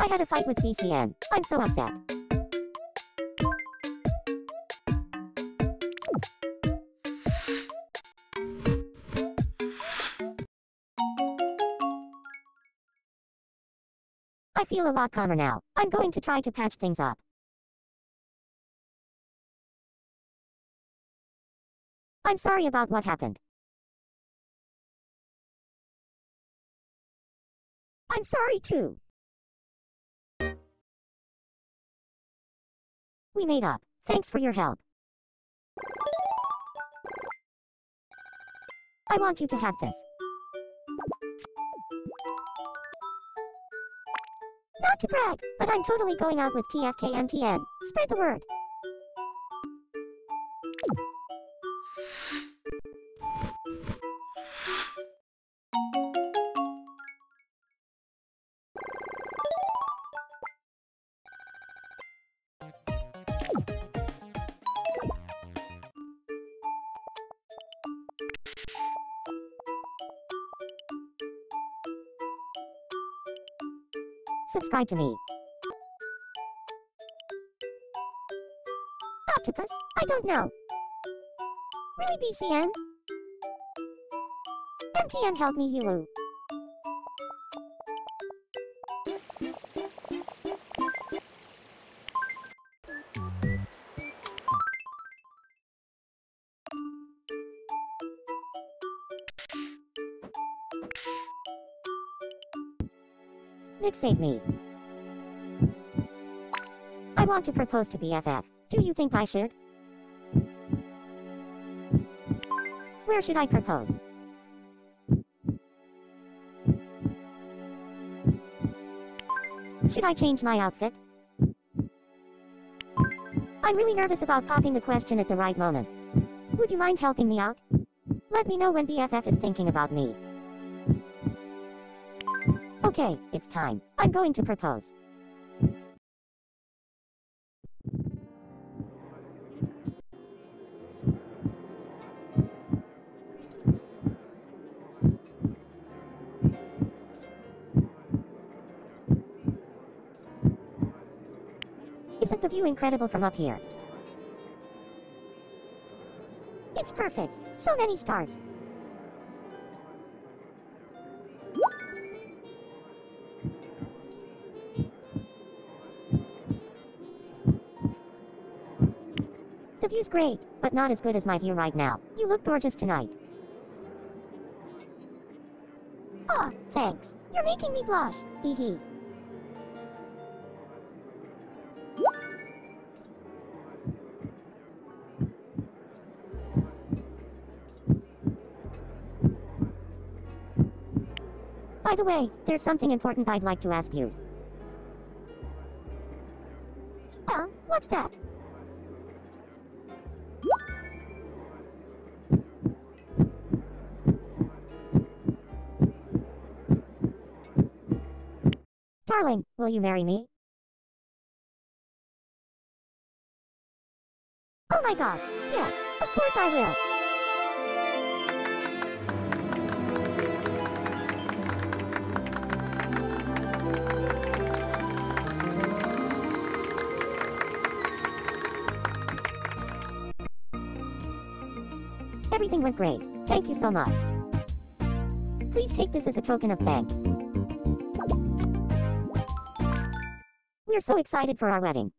I had a fight with BCN. I'm so upset. I feel a lot calmer now. I'm going to try to patch things up. I'm sorry about what happened. I'm sorry too. We made up. Thanks for your help. I want you to have this. Not to brag, but I'm totally going out with TFK TFKMTM. Spread the word. Subscribe to me. Octopus? I don't know. Really BCN? MTM help me Yulu. Save me. I want to propose to BFF. Do you think I should? Where should I propose? Should I change my outfit? I'm really nervous about popping the question at the right moment. Would you mind helping me out? Let me know when BFF is thinking about me. Okay, it's time. I'm going to propose. Isn't the view incredible from up here? It's perfect. So many stars. View's great, but not as good as my view right now. You look gorgeous tonight. Aw, thanks. You're making me blush. Hee hee. By the way, there's something important I'd like to ask you. Well, what's that? Darling, will you marry me? Oh my gosh, yes, of course I will. Everything went great. Thank you so much. Please take this as a token of thanks. We're so excited for our wedding.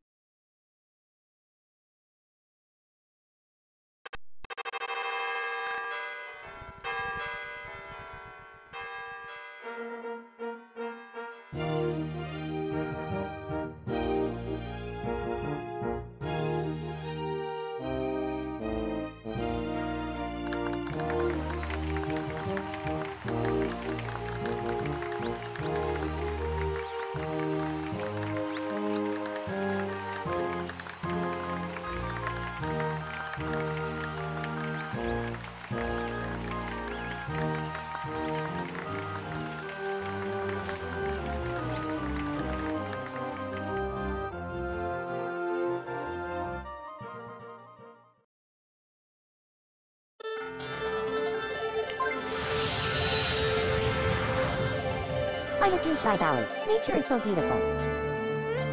I have Jiuzhai Valley. Nature is so beautiful.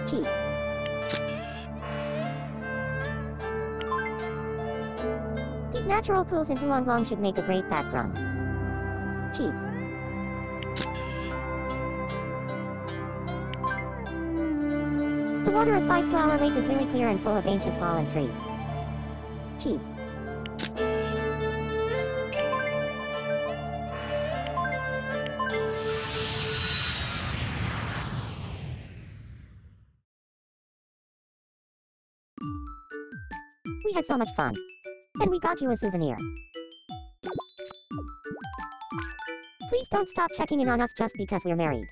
Cheese. These natural pools in Huanglong should make a great background. Cheese. The water of Five Flower Lake is very clear and full of ancient fallen trees. Cheese. Had so much fun. And we got you a souvenir. Please don't stop checking in on us just because we're married.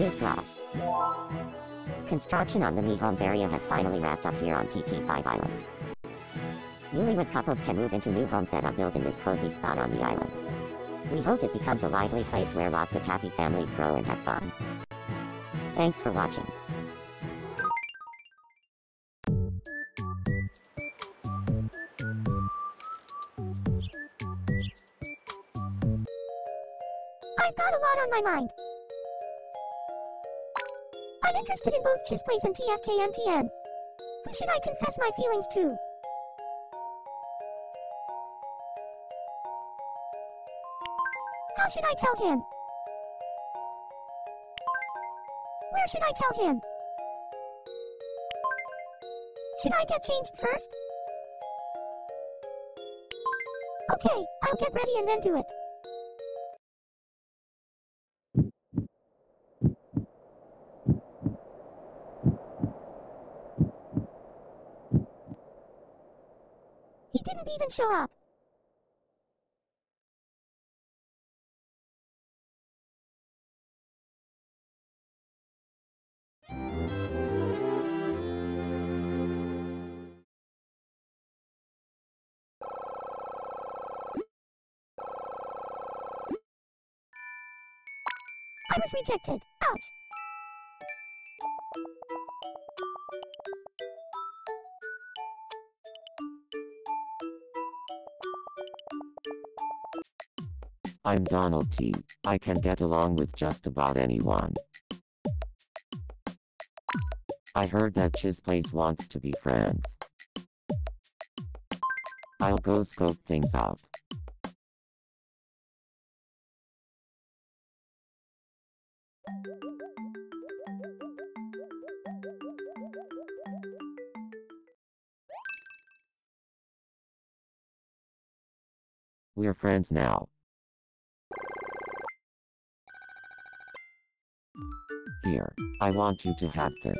Newsflash. Construction on the new homes area has finally wrapped up here on TT5 Island. Newlywed couples can move into new homes that are built in this cozy spot on the island. We hope it becomes a lively place where lots of happy families grow and have fun. Thanks for watching. I've got a lot on my mind. I'm interested in both Chiz Plays and TFKMTM. Who should I confess my feelings to? How should I tell him? Where should I tell him? Should I get changed first? Okay, I'll get ready and then do it. Even show up. I was rejected. Ouch. I'm Donald T. I can get along with just about anyone. I heard that Chiz Place wants to be friends. I'll go scope things out. We're friends now. Here, I want you to have this.